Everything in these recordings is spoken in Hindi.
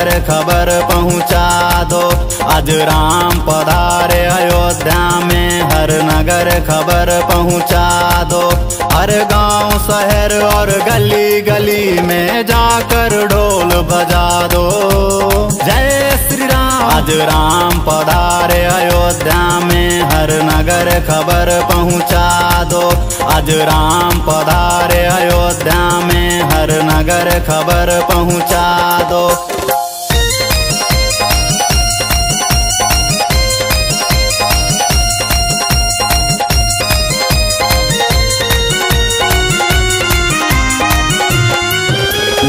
हर खबर पहुँचा दो। आज राम पधारे अयोध्या में, हर नगर खबर पहुँचा दो। हर गाँव, शहर और गली गली में जाकर ढोल बजा दो। जय श्री राम आज राम पधारे अयोध्या में, हर नगर खबर पहुँचा दो। आज राम पधारे अयोध्या में, हर नगर खबर पहुँचा दो।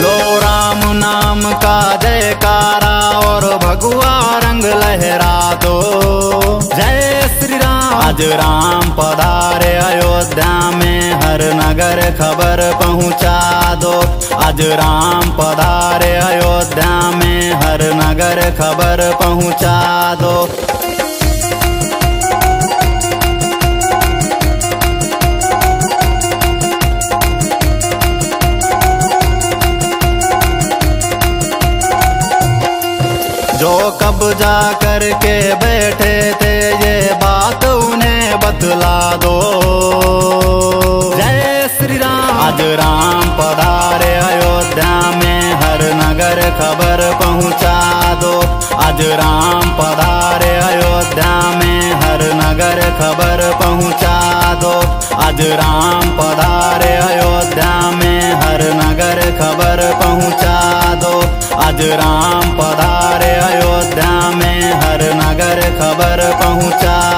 लो राम नाम का जयकारा और भगवा रंग लहरा दो। जय श्री राम। आज राम पधारे अयोध्या में, हर नगर खबर पहुँचा दो। आज राम पधारे अयोध्या में, हर नगर खबर पहुँचा दो। जो कब्जा करके बैठे थे, ये बात उन्हें बतला दो। जय श्री राम। आज राम पधारे, अयोध्या में हर नगर खबर पहुँचा दो। आज राम पधारे, अयोध्या में हर नगर खबर पहुँचा दो। आज राम पधारे, अयोध्या में हर नगर खबर पहुँचा दो। आज राम पधारे खबर पहुँचा।